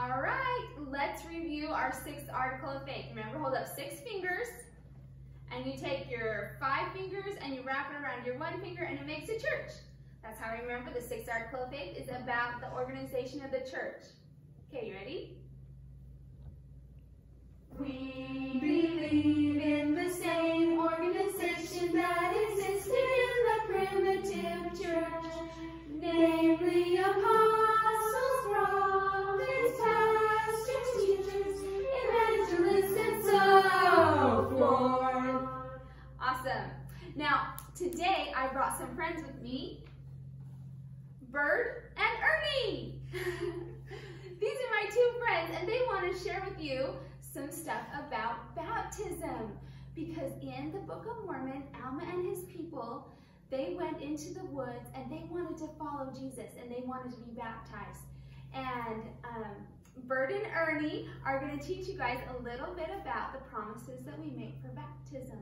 All right, let's review our sixth article of faith. Remember, hold up six fingers, and you take your five fingers and you wrap it around your one finger, and it makes a church. That's how I remember the sixth article of faith is about the organization of the church. Okay, you ready? Today I brought some friends with me, Bird and Ernie. These are my two friends, and they want to share with you some stuff about baptism. Because in the Book of Mormon, Alma and his people, they went into the woods and they wanted to follow Jesus and they wanted to be baptized. And um, Bird and Ernie are going to teach you guys a little bit about the promises that we make for baptism.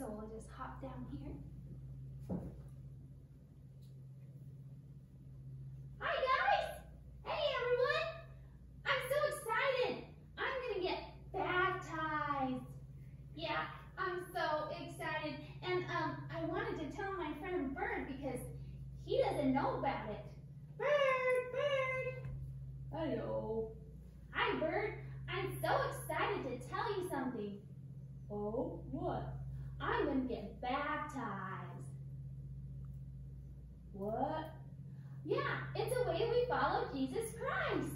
So we'll just hop down here. Hi guys! Hey everyone! I'm so excited! I'm gonna get baptized. Yeah, I'm so excited. And um, I wanted to tell my friend Bird because he doesn't know about it. Bird, Bird! Hello. Hi Bird! I'm so excited to tell you something. Oh, what? I'm gonna get baptized. What? Yeah, it's a way we follow Jesus Christ.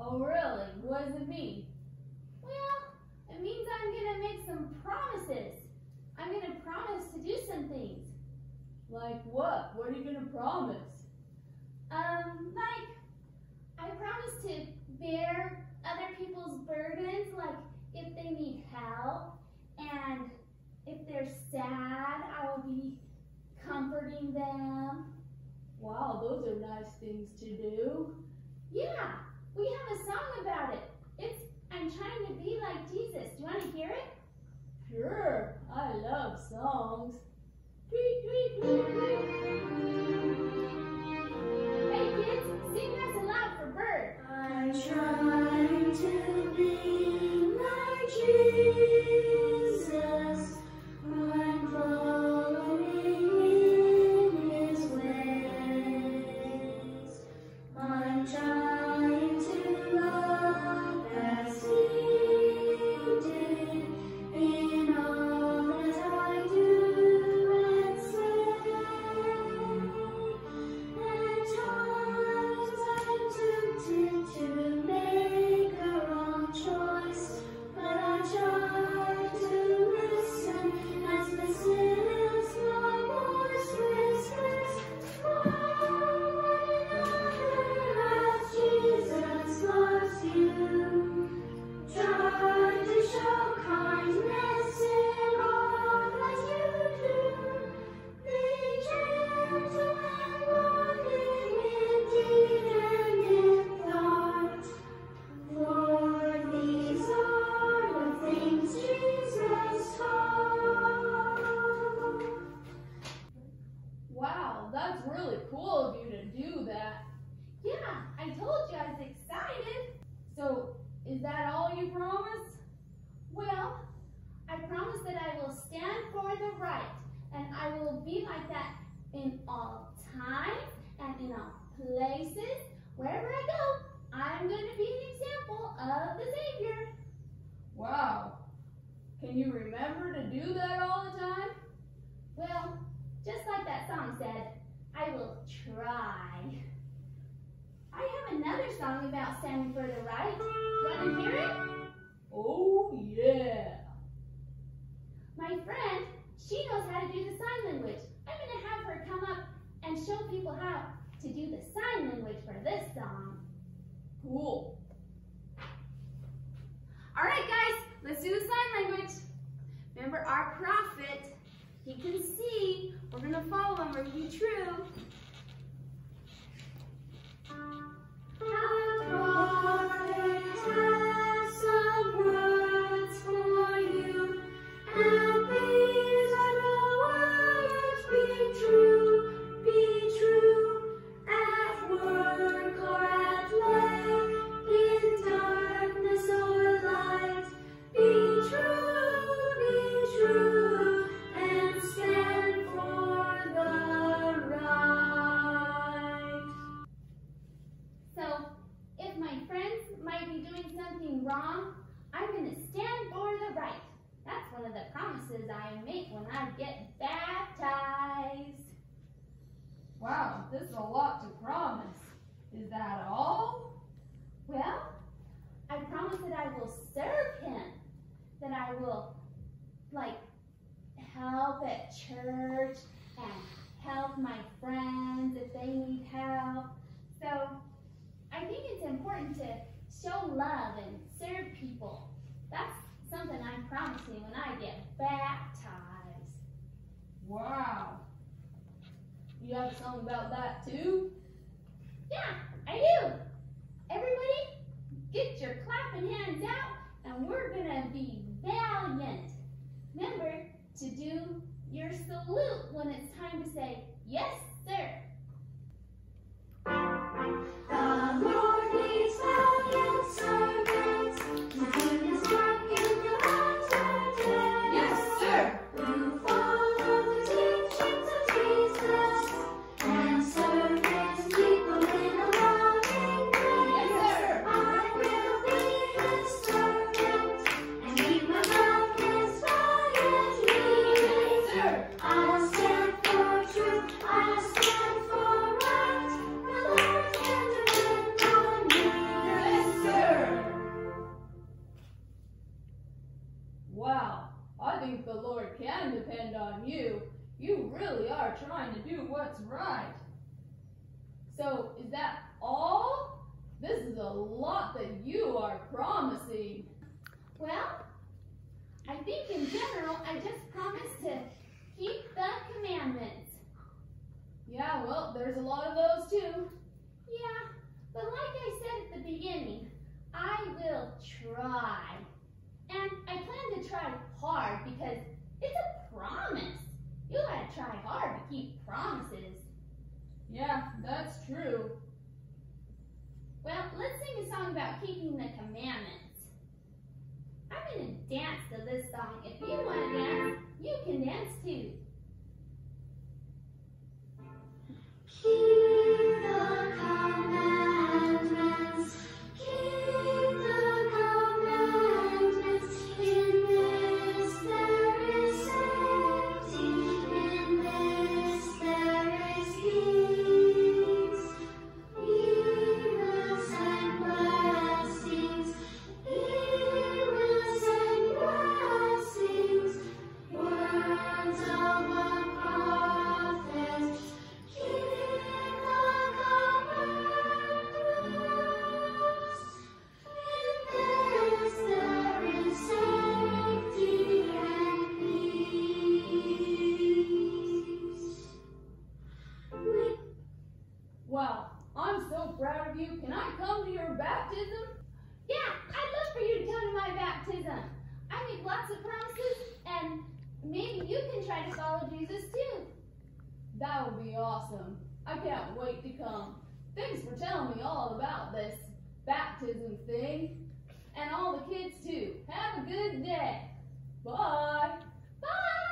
Oh, really? What does it mean? Well, it means I'm gonna make some promises. I'm gonna promise to do some things. Like what? What are you gonna promise? Um, like, I promise to bear other people's burdens, like if they need help, and if they're sad, I will be comforting them. Wow, those are nice things to Yeah, I told you I was excited. So, is that all you promise? Well, I promise that I will stand for the right, and I will be like that in all times and in all places. Wherever I go, I'm going to be an example of the Savior. Wow. Can you remember to do that all the time? Well, just like that song said, I will try. Another song about standing for the right. You want to hear it? Oh, yeah. My friend, she knows how to do the sign language. I'm going to have her come up and show people how to do the sign language for this song. Cool. All right, guys, let's do the sign language. Remember our prophet, he can see. We're going to follow him. We're going to be true. Wrong, I'm going to stand for the right. That's one of the promises I make when I get baptized. Wow, this is a lot to promise. Is that all? Well, I promise that I will serve him, that I will, like, help at church and help my friends if they need help. So, I think it's important to show love and serve people. That's something I'm promising when I get baptized. Wow. You have a song about that too? Yeah, I do. Everybody, get your clapping hands out and we're gonna be valiant. Remember to do your salute when it's time to say, yes, sir. So, is that all? This is a lot that you are promising. Well, I think in general, I just promised to keep the commandments. Yeah, well, there's a lot of those too. Yeah, but like I said at the beginning, I will try. And I plan to try hard because it's a promise. You gotta try hard to keep promises. Yeah, that's true. Well, let's sing a song about keeping the commandments. I'm gonna dance to this song. If you wanna dance, you can dance too. You can try to follow Jesus too. That would be awesome. I can't wait to come. Thanks for telling me all about this baptism thing. And all the kids too. Have a good day. Bye. Bye!